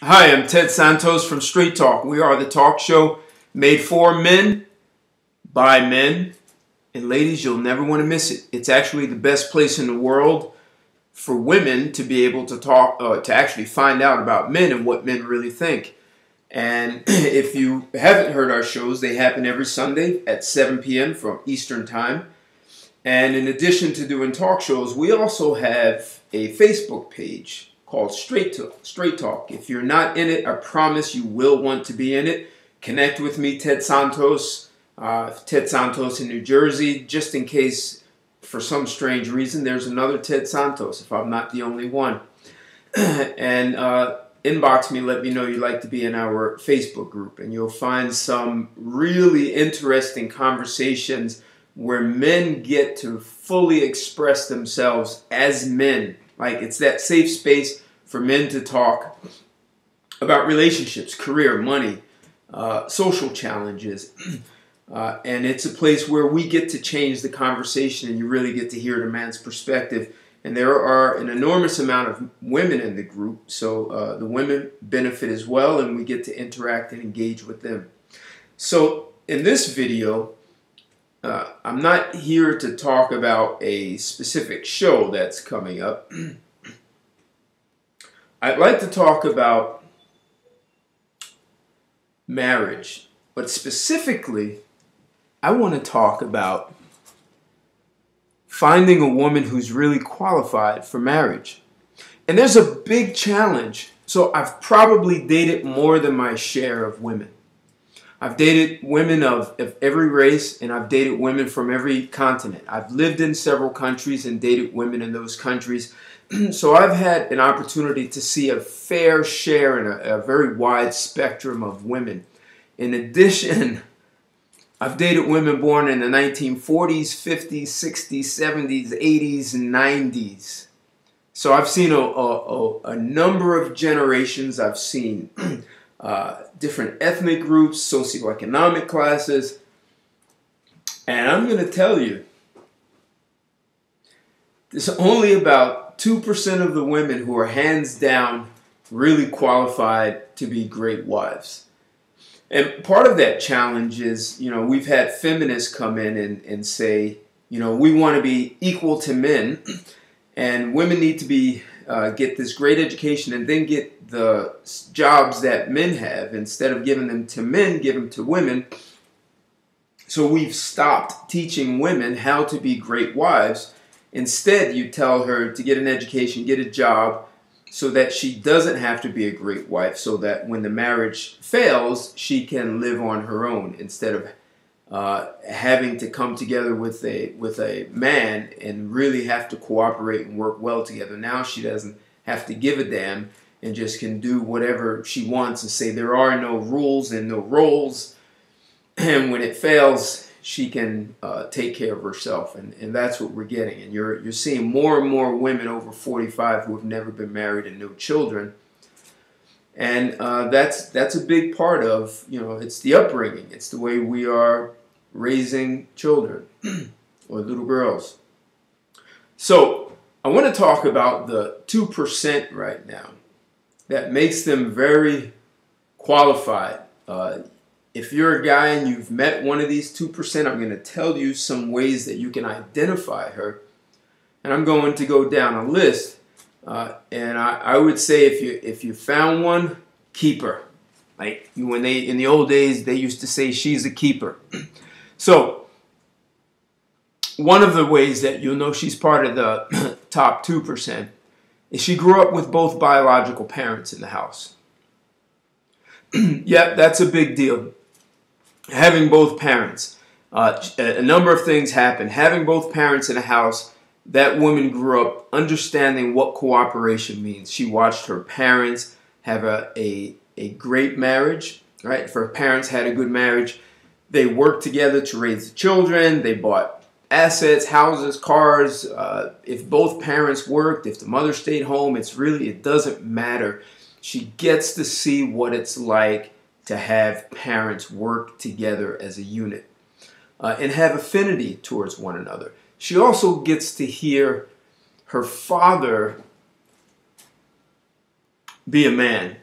Hi, I'm Ted Santos from Straight Talk. We are the talk show made for men by men. And ladies, you'll never want to miss it. It's actually the best place in the world for women to be able to talk, uh, to actually find out about men and what men really think. And if you haven't heard our shows, they happen every Sunday at 7 p.m. from Eastern Time. And in addition to doing talk shows, we also have a Facebook page called Straight Talk. Straight Talk. If you're not in it, I promise you will want to be in it. Connect with me, Ted Santos, uh, Ted Santos in New Jersey, just in case for some strange reason there's another Ted Santos, if I'm not the only one. and uh, inbox me, let me know you'd like to be in our Facebook group, and you'll find some really interesting conversations where men get to fully express themselves as men. Like it's that safe space for men to talk about relationships, career, money, uh, social challenges. Uh, and it's a place where we get to change the conversation and you really get to hear the man's perspective. And there are an enormous amount of women in the group, so uh, the women benefit as well, and we get to interact and engage with them. So, in this video, uh, I'm not here to talk about a specific show that's coming up. I'd like to talk about marriage, but specifically, I want to talk about finding a woman who's really qualified for marriage. And there's a big challenge. So I've probably dated more than my share of women. I've dated women of, of every race and I've dated women from every continent. I've lived in several countries and dated women in those countries. so I've had an opportunity to see a fair share and a, a very wide spectrum of women. In addition, I've dated women born in the 1940s, 50s, 60s, 70s, 80s, and 90s. So I've seen a, a, a number of generations. I've seen uh, different ethnic groups, socioeconomic classes. And I'm going to tell you, there's only about 2% of the women who are hands down really qualified to be great wives. And part of that challenge is, you know, we've had feminists come in and, and say, you know, we want to be equal to men, and women need to be uh, get this great education and then get the jobs that men have instead of giving them to men, give them to women. So we've stopped teaching women how to be great wives. Instead, you tell her to get an education, get a job, so that she doesn't have to be a great wife, so that when the marriage fails, she can live on her own instead of uh, having to come together with a with a man and really have to cooperate and work well together. Now she doesn't have to give a damn and just can do whatever she wants and say there are no rules and no roles. And when it fails, she can uh, take care of herself, and, and that's what we're getting. And you're you're seeing more and more women over 45 who have never been married and no children, and uh, that's that's a big part of you know it's the upbringing, it's the way we are raising children or little girls. So I want to talk about the two percent right now that makes them very qualified. Uh, if you're a guy and you've met one of these 2%, I'm going to tell you some ways that you can identify her. And I'm going to go down a list. Uh, and I, I, would say if you if you found one, keep her. Like when they in the old days, they used to say she's a keeper. so one of the ways that you'll know she's part of the top 2% is she grew up with both biological parents in the house. yeah, that's a big deal having both parents. Uh, a number of things happen. Having both parents in a house, that woman grew up understanding what cooperation means. She watched her parents have a, a, a great marriage, right? If her parents had a good marriage, they worked together to raise the children, they bought assets, houses, cars. Uh, if both parents worked, if the mother stayed home, it's really, it doesn't matter. She gets to see what it's like to have parents work together as a unit uh, and have affinity towards one another. She also gets to hear her father be a man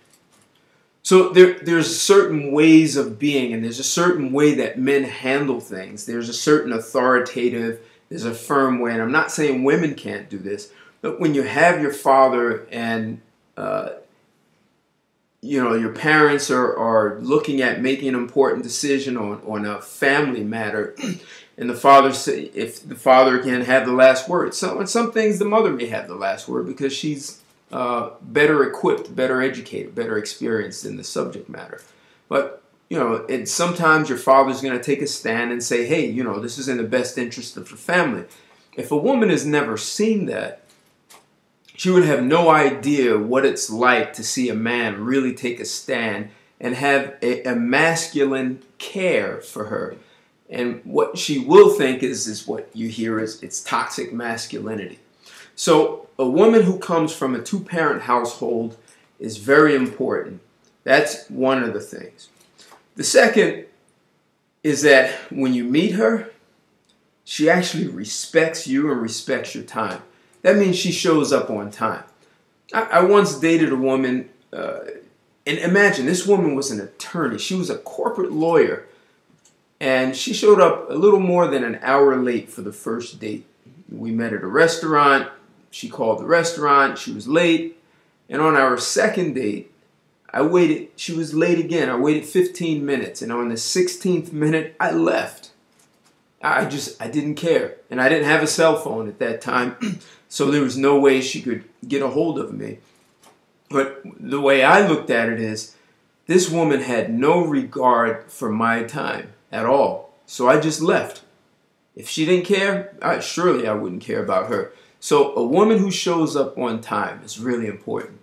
So there, there's certain ways of being, and there's a certain way that men handle things. There's a certain authoritative, there's a firm way, and I'm not saying women can't do this, but when you have your father and uh, you know your parents are, are looking at making an important decision on, on a family matter and the father say if the father can have the last word some some things the mother may have the last word because she's uh, better equipped, better educated, better experienced in the subject matter. But you know, and sometimes your father's going to take a stand and say, "Hey, you know, this is in the best interest of the family." If a woman has never seen that, she would have no idea what it's like to see a man really take a stand and have a, a masculine care for her. And what she will think is is what you hear is it's toxic masculinity. So a woman who comes from a two-parent household is very important. That's one of the things. The second is that when you meet her, she actually respects you and respects your time. That means she shows up on time. I, I once dated a woman, uh, and imagine this woman was an attorney. She was a corporate lawyer, and she showed up a little more than an hour late for the first date. We met at a restaurant. She called the restaurant. She was late. And on our second date, I waited. She was late again. I waited 15 minutes. And on the 16th minute, I left. I just, I didn't care. And I didn't have a cell phone at that time. so there was no way she could get a hold of me. But the way I looked at it is, this woman had no regard for my time at all. So I just left. If she didn't care, I, surely I wouldn't care about her. So a woman who shows up on time is really important.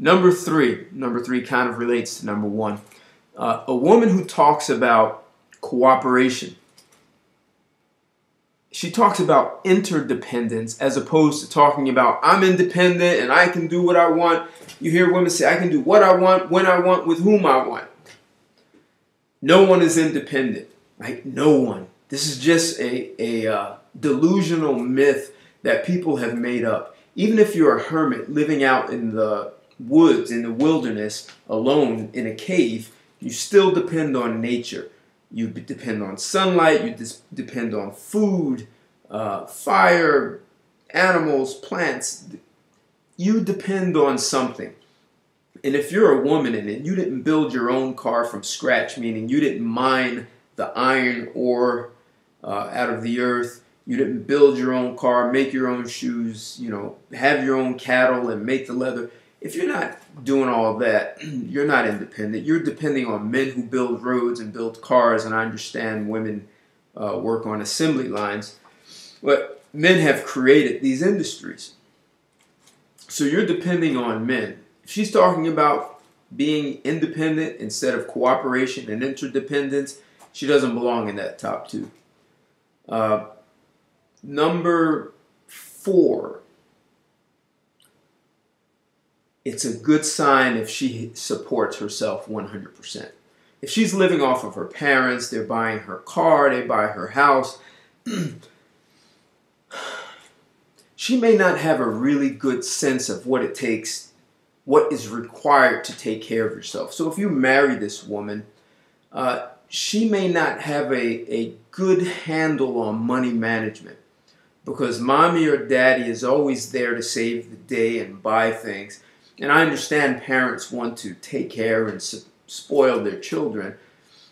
Number three, number three kind of relates to number one. Uh, a woman who talks about cooperation. She talks about interdependence as opposed to talking about I'm independent and I can do what I want. You hear women say I can do what I want, when I want, with whom I want. No one is independent, right? No one. This is just a, a uh, delusional myth that people have made up. Even if you're a hermit living out in the woods, in the wilderness, alone in a cave, you still depend on nature. You depend on sunlight, you depend on food, uh, fire, animals, plants. You depend on something. And if you're a woman and you didn't build your own car from scratch, meaning you didn't mine the iron ore uh, out of the earth, you didn't build your own car, make your own shoes, you know, have your own cattle and make the leather. If you're not doing all that, you're not independent. You're depending on men who build roads and build cars, and I understand women uh, work on assembly lines. But men have created these industries. So you're depending on men. She's talking about being independent instead of cooperation and interdependence, she doesn't belong in that top two. Uh, Number four, it's a good sign if she supports herself 100%. If she's living off of her parents, they're buying her car, they buy her house, she may not have a really good sense of what it takes, what is required to take care of yourself. So if you marry this woman, uh, she may not have a, a good handle on money management because mommy or daddy is always there to save the day and buy things. And I understand parents want to take care and spoil their children,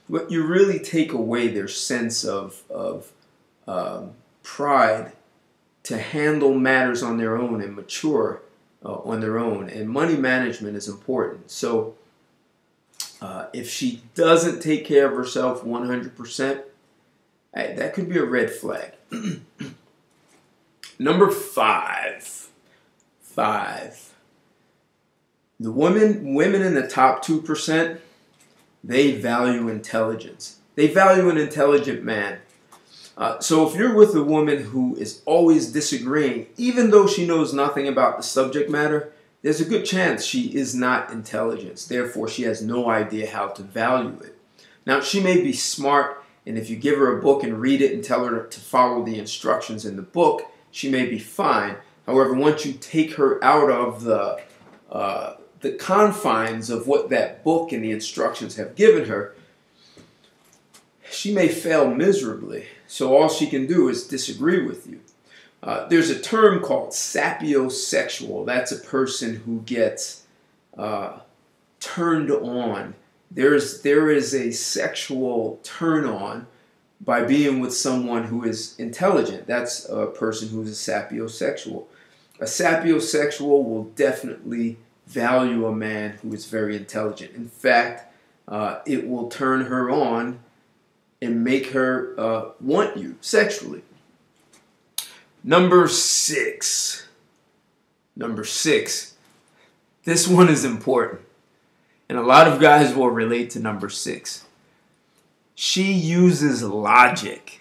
but you really take away their sense of, of um, pride to handle matters on their own and mature uh, on their own. And money management is important. So uh, if she doesn't take care of herself 100%, that could be a red flag. Number five. Five. The women women in the top two percent, they value intelligence. They value an intelligent man. Uh, so if you're with a woman who is always disagreeing, even though she knows nothing about the subject matter, there's a good chance she is not intelligent. Therefore, she has no idea how to value it. Now, she may be smart, and if you give her a book and read it and tell her to follow the instructions in the book, she may be fine. However, once you take her out of the uh, the confines of what that book and the instructions have given her, she may fail miserably. So all she can do is disagree with you. Uh, there's a term called sapiosexual. That's a person who gets uh, turned on. There's there is a sexual turn on by being with someone who is intelligent. That's a person who is a sapiosexual. A sapiosexual will definitely value a man who is very intelligent. In fact, uh, it will turn her on and make her uh, want you sexually. Number six. Number six. This one is important. And a lot of guys will relate to number six. She uses logic.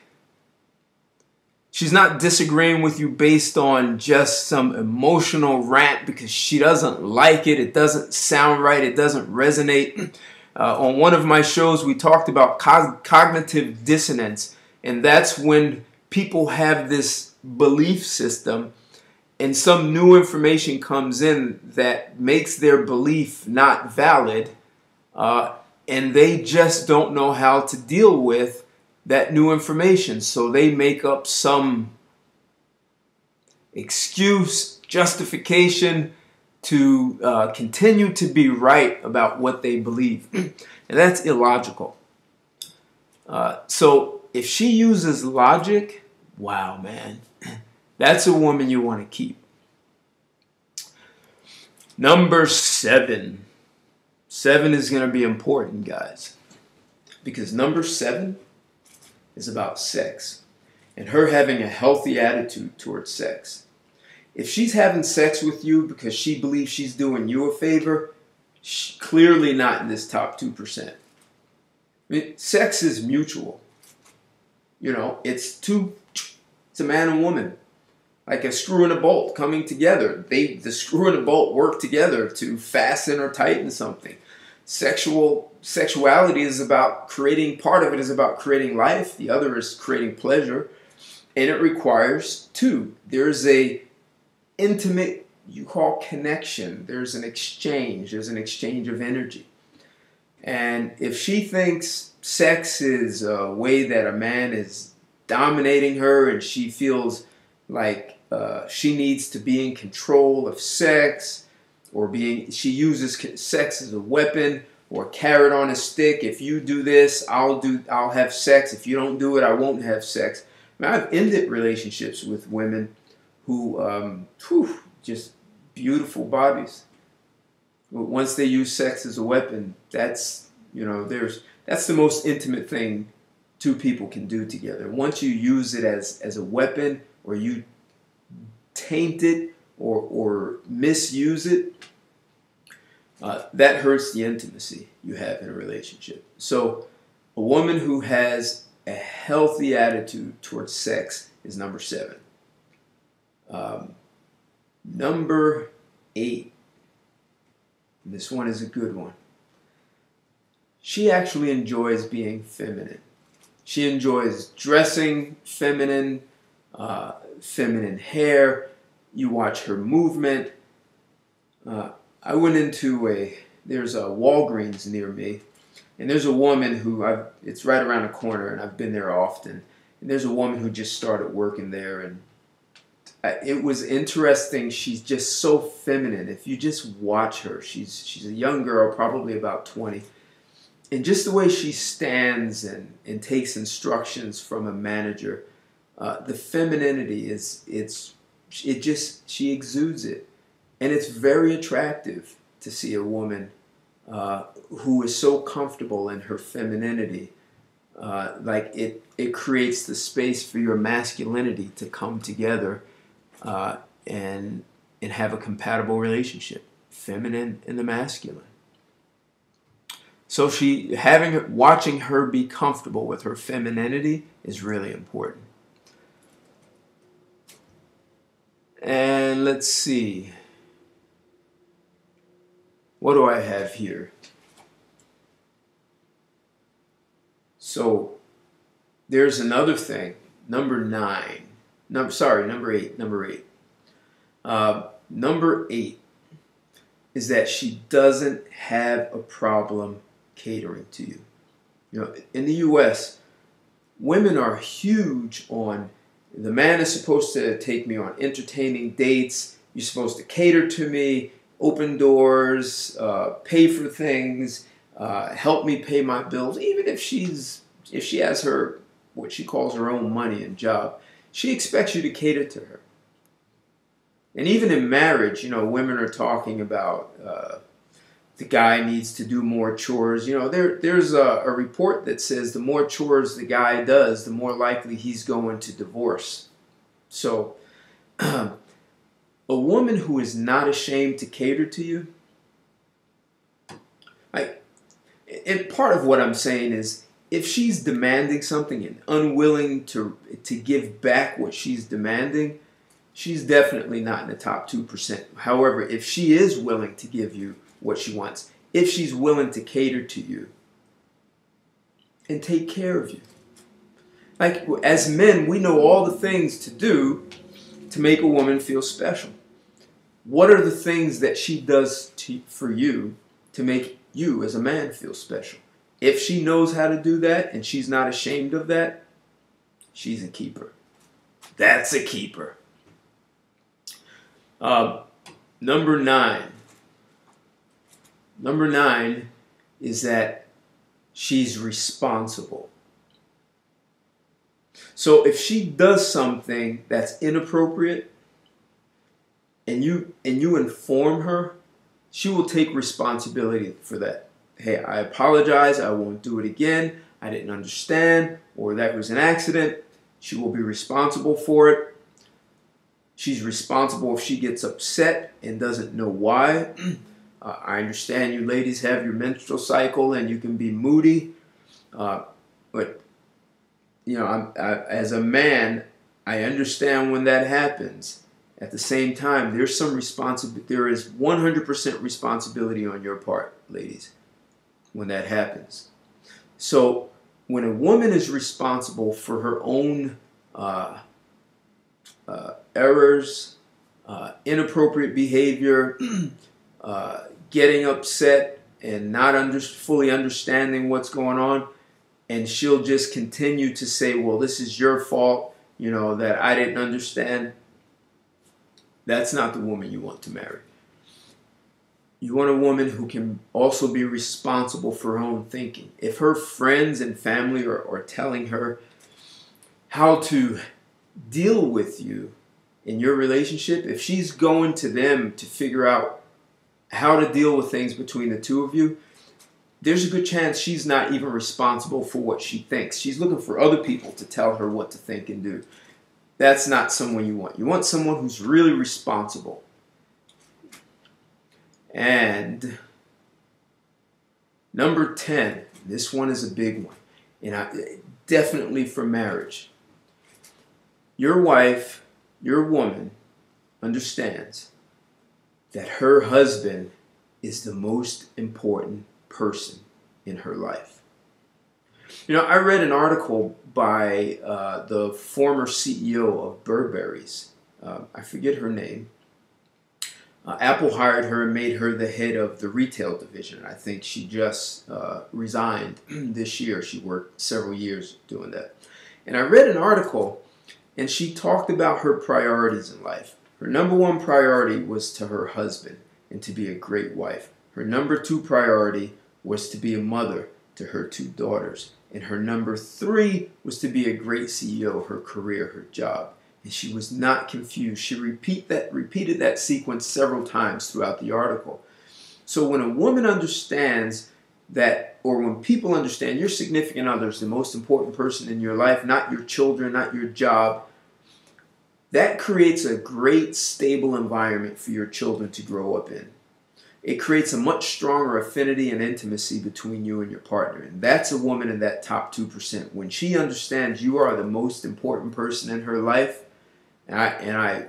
She's not disagreeing with you based on just some emotional rant because she doesn't like it. It doesn't sound right. It doesn't resonate. Uh, on one of my shows, we talked about co- cognitive dissonance, and that's when people have this belief system and some new information comes in that makes their belief not valid, uh, and they just don't know how to deal with that new information. So they make up some excuse, justification, to uh, continue to be right about what they believe. and that's illogical. Uh, so if she uses logic, wow, man, that's a woman you want to keep. Number seven. Seven is going to be important, guys. Because number seven is about sex and her having a healthy attitude towards sex. If she's having sex with you because she believes she's doing you a favor, she's clearly not in this top 2%. I mean, sex is mutual. You know, it's two, it's a man and woman. Like a screw and a bolt coming together. They, the screw and the bolt work together to fasten or tighten something. Sexual sexuality is about creating part of it is about creating life the other is creating pleasure and it requires two there's a intimate you call connection. There's an exchange, there's an exchange of energy. And if she thinks sex is a way that a man is dominating her and she feels like uh, she needs to be in control of sex or being she uses sex as a weapon or a carrot on a stick if you do this i'll do i'll have sex if you don't do it i won't have sex I mean, i've ended relationships with women who um, whew, just beautiful bodies. But Once they use sex as a weapon, that's you know there's that's the most intimate thing two people can do together. Once you use it as as a weapon or you taint it or or misuse it, uh, that hurts the intimacy you have in a relationship. So, a woman who has a healthy attitude towards sex is number seven. Um, number eight. This one is a good one. She actually enjoys being feminine. She enjoys dressing feminine, uh, feminine hair. You watch her movement. Uh, I went into a, there's a Walgreens near me, and there's a woman who I've, it's right around the corner, and I've been there often. And there's a woman who just started working there, and it was interesting. She's just so feminine. If you just watch her, she's she's a young girl, probably about 20. And just the way she stands and, and takes instructions from a manager, uh, the femininity is it's it just she exudes it, and it's very attractive to see a woman uh, who is so comfortable in her femininity. Uh, like it, it creates the space for your masculinity to come together uh, and and have a compatible relationship, feminine and the masculine. So she having watching her be comfortable with her femininity is really important. And let's see. What do I have here? So there's another thing, number nine. Number sorry, number eight. Number eight. Uh, number eight. is that she doesn't have a problem catering to you. You know, in the US, women are huge on the man is supposed to take me on entertaining dates. You're supposed to cater to me, open doors, uh, pay for things, uh, help me pay my bills. Even if she's if she has her what she calls her own money and job, she expects you to cater to her. And even in marriage, you know, women are talking about uh, the guy needs to do more chores. You know, there there's a, a, report that says the more chores the guy does, the more likely he's going to divorce. So, a woman who is not ashamed to cater to you, like, and part of what I'm saying is if she's demanding something and unwilling to to give back what she's demanding, she's definitely not in the top 2%. However, if she is willing to give you what she wants, if she's willing to cater to you and take care of you. Like, as men, we know all the things to do to make a woman feel special. What are the things that she does to, for you to make you as a man feel special? If she knows how to do that and she's not ashamed of that, she's a keeper. That's a keeper. Uh, number nine, Number nine is that she's responsible. So if she does something that's inappropriate and you and you inform her, she will take responsibility for that. Hey, I apologize, I won't do it again. I didn't understand or that was an accident. She will be responsible for it. She's responsible if she gets upset and doesn't know why. Uh, I understand you ladies have your menstrual cycle and you can be moody, uh, but you know, I, as a man, I understand when that happens. At the same time, there's some responsibility. There is 100% responsibility on your part, ladies, when that happens. So, when a woman is responsible for her own uh, uh, errors, uh, inappropriate behavior, uh, getting upset and not under, fully understanding what's going on. And she'll just continue to say, well, this is your fault, you know, that I didn't understand. That's not the woman you want to marry. You want a woman who can also be responsible for her own thinking. If her friends and family are, are telling her how to deal with you in your relationship, if she's going to them to figure out how to deal with things between the two of you, there's a good chance she's not even responsible for what she thinks. She's looking for other people to tell her what to think and do. That's not someone you want. You want someone who's really responsible. And number 10, this one is a big one. And I, definitely for marriage. Your wife, your woman, understands that her husband is the most important person in her life. You know, I read an article by uh, the former CEO of Burberry's. Uh, I forget her name. Uh, Apple hired her and made her the head of the retail division. I think she just uh, resigned this year. She worked several years doing that. And I read an article and she talked about her priorities in life. Her number one priority was to her husband and to be a great wife. Her number two priority was to be a mother to her two daughters. And her number three was to be a great CEO her career, her job. And she was not confused. She repeat that, repeated that sequence several times throughout the article. So when a woman understands that, or when people understand your significant other is the most important person in your life, not your children, not your job, that creates a great stable environment for your children to grow up in. It creates a much stronger affinity and intimacy between you and your partner. And that's a woman in that top 2%. When she understands you are the most important person in her life, and I, and I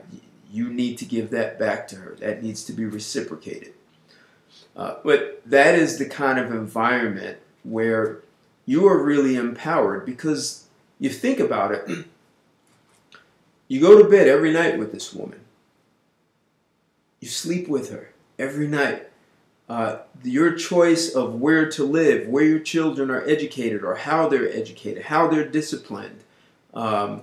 you need to give that back to her. That needs to be reciprocated. Uh, but that is the kind of environment where you are really empowered because you think about it. You go to bed every night with this woman. You sleep with her every night. uh, your choice of where to live, where your children are educated or how they're educated, how they're disciplined, um,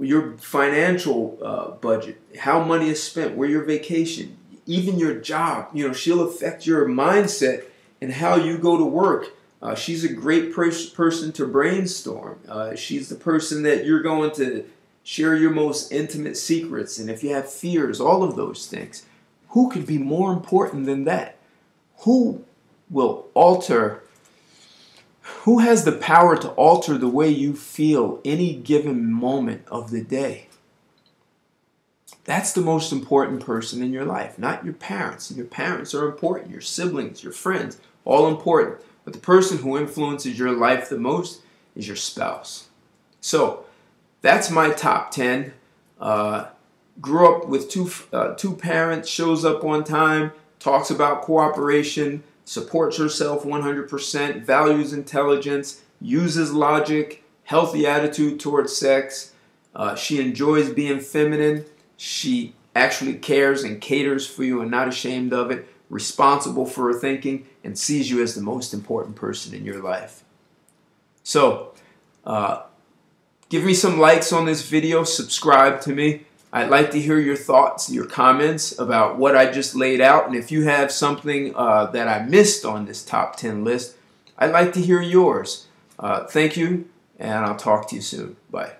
your financial uh, budget, how money is spent, where your vacation, even your job. You know, she'll affect your mindset and how you go to work. Uh, she's a great pers- person to brainstorm. Uh, she's the person that you're going to share your most intimate secrets. And if you have fears, all of those things, who could be more important than that? Who will alter? Who has the power to alter the way you feel any given moment of the day? That's the most important person in your life, not your parents. Your parents are important, your siblings, your friends, all important. But the person who influences your life the most is your spouse. So that's my top 10. Uh, grew up with two, uh, two parents, shows up on time, talks about cooperation, supports herself 100%, values intelligence, uses logic, healthy attitude towards sex. Uh, she enjoys being feminine. She actually cares and caters for you and not ashamed of it, responsible for her thinking, and sees you as the most important person in your life. So, uh, give me some likes on this video, subscribe to me. I'd like to hear your thoughts, your comments about what I just laid out. And if you have something uh, that I missed on this top 10 list, I'd like to hear yours. Uh, thank you, and I'll talk to you soon. Bye.